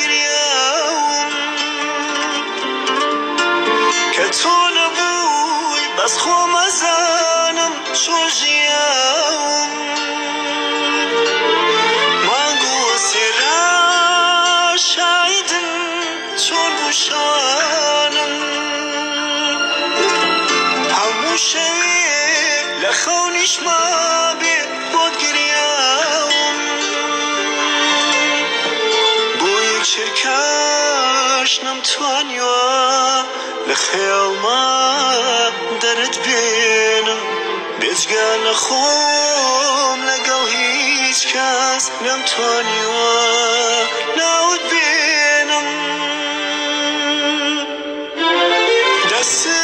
كرياهم كتول بوي بس خو مزانم شو جياهم ما قو سرا شايدن شون بشانم همو شوي لخونش ما بي جانم توانیوە لە خێڵما دەرت بێنم. بێزگان لە خۆم لەگەڵ هیچ کەس نەمتوانیوە ناوت بێنم. دەست